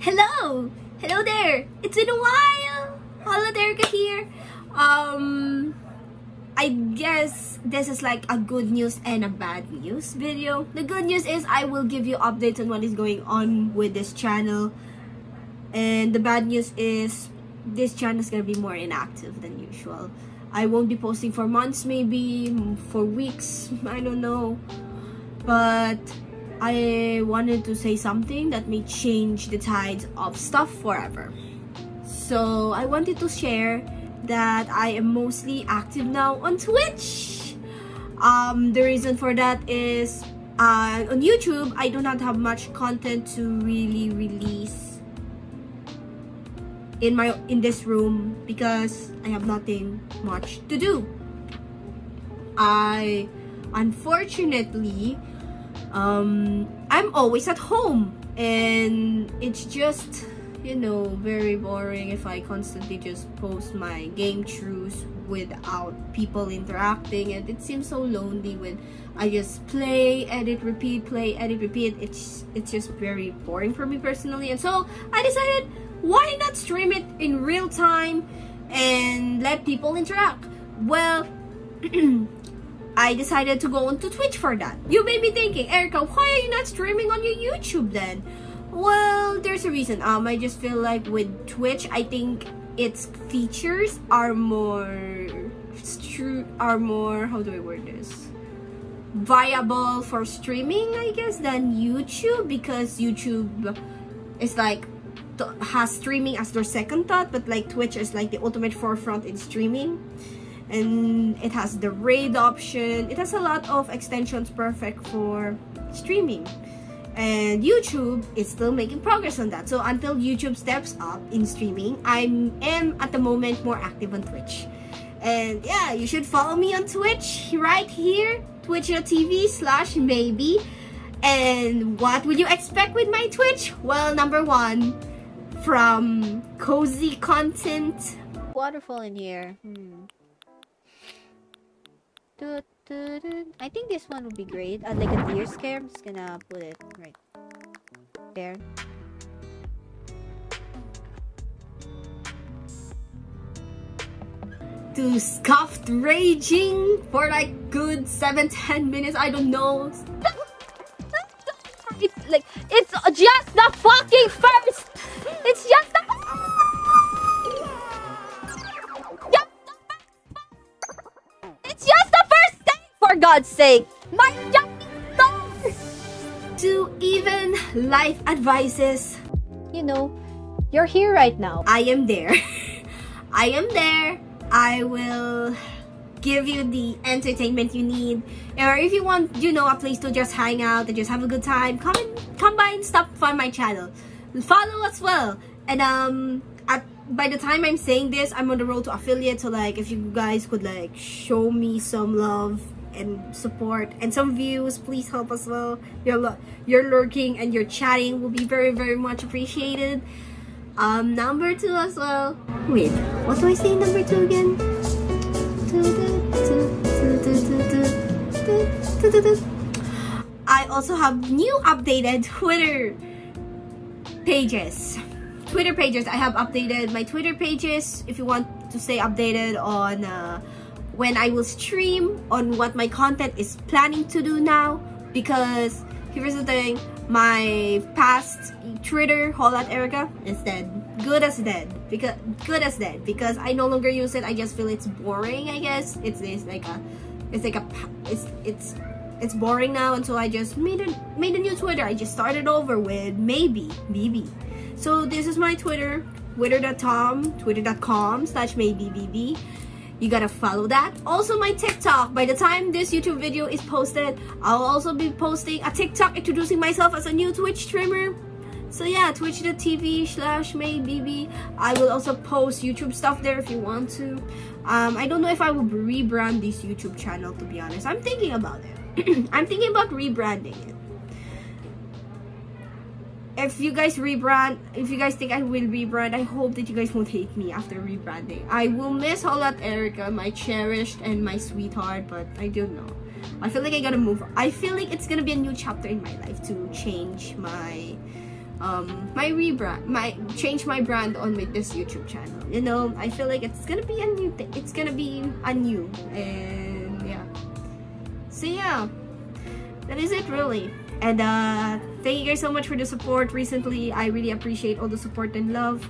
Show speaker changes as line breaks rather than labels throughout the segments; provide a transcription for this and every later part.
Hello! Hello there! It's been a while! Hello Erica here. Um, I guess this is like a good news and a bad news video. The good news is I will give you updates on what is going on with this channel. And the bad news is this channel is gonna be more inactive than usual. I won't be posting for months, maybe for weeks, I don't know. But I wanted to say something that may change the tides of stuff forever. So I wanted to share that I am mostly active now on Twitch. Um, the reason for that is uh, on YouTube, I do not have much content to really release in my in this room because I have nothing much to do. I unfortunately um, I'm always at home and it's just you know very boring if I constantly just post my game truths without people interacting and it seems so lonely when I just play edit repeat play edit repeat. It's it's just very boring for me personally and so I decided why not stream it in real time and let people interact? Well I decided to go onto Twitch for that. You may be thinking, Erica, why are you not streaming on your YouTube then? Well, there's a reason. Um, I just feel like with Twitch, I think its features are more are more how do I word this? Viable for streaming, I guess, than YouTube because YouTube is like has streaming as their second thought, but like Twitch is like the ultimate forefront in streaming and it has the raid option it has a lot of extensions perfect for streaming and YouTube is still making progress on that so until YouTube steps up in streaming I am at the moment more active on Twitch and yeah you should follow me on Twitch right here twitch.tv slash meibhie and what would you expect with my Twitch? Well, number one, from cozy content.
Waterfall in here. Hmm. I think this one would be great. I'd like a deer scare. I'm just gonna put it right there.
To scuffed raging for like good 7-10 minutes. I don't know.
it's like, it's just the fucking first! It's just the for God's sake! My
To even life advices.
You know, you're here right now.
I am there. I am there. I will give you the entertainment you need. Or if you want, you know, a place to just hang out and just have a good time, come and come by and stop by my channel. Follow as well. And um at by the time I'm saying this, I'm on the road to affiliate. So like if you guys could like show me some love and support. And some views please help as well. Your your lurking and your chatting will be very very much appreciated. Um number two as well. Wait what do i say number two again? I also have new updated twitter pages. Twitter pages. I have updated my twitter pages. If you want to stay updated on uh, when I will stream on what my content is planning to do now because here's the thing my past Twitter Holla At Erica is dead. Good as dead. Because good as dead. Because I no longer use it. I just feel it's boring I guess. It's, it's like a it's like a it's it's it's boring now. And so I just made a made a new Twitter. I just started over with maybe BB so this is my Twitter twitter.com twitter.com slash meibhiebb you gotta follow that. Also my tiktok. By the time this youtube video is posted i'll also be posting a tiktok introducing myself as a new twitch streamer. So yeah twitch.tv slash meibhie i will also post youtube stuff there if you want to. Um i don't know if i will rebrand this youtube channel to be honest. I'm thinking about it. I'm thinking about rebranding it if you guys rebrand, if you guys think I will rebrand, I hope that you guys won't hate me after rebranding. I will miss Holla At Erica, my cherished and my sweetheart, but I don't know. I feel like I gotta move. I feel like it's gonna be a new chapter in my life to change my um, my rebrand, my change my brand on with this YouTube channel. You know, I feel like it's gonna be a new thing. It's gonna be a new, and yeah. So yeah, that is it really. And uh, thank you guys so much for the support recently. I really appreciate all the support and love.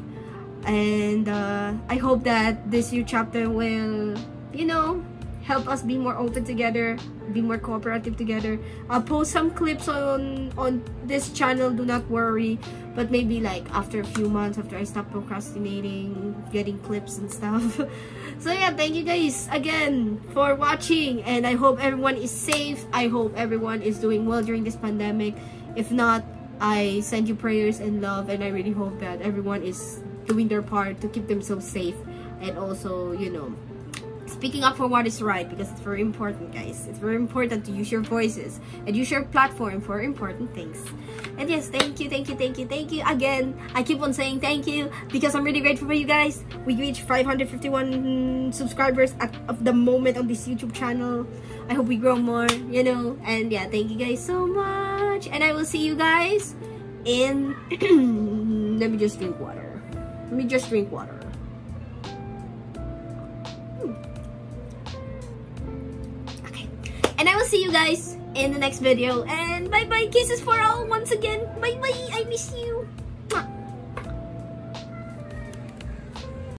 And uh, I hope that this new chapter will, you know, help us be more open together be more cooperative together. I'll post some clips on on this channel do not worry. But maybe like after a few months after i stop procrastinating getting clips and stuff. So yeah thank you guys again for watching. And i hope everyone is safe. I hope everyone is doing well during this pandemic. If not i send you prayers and love. And i really hope that everyone is doing their part to keep themselves safe. And also you know speaking up for what is right because it's very important guys. It's very important to use your voices and use your platform for important things. And yes thank you thank you thank you thank you. Again i keep on saying thank you because i'm really grateful for you guys. We reached 551 subscribers at of the moment on this youtube channel. I hope we grow more you know. And yeah thank you guys so much. And i will see you guys in let me just drink water. Let me just drink water will see you guys in the next video. And bye-bye. Kisses for all once again. Bye-bye. I miss you.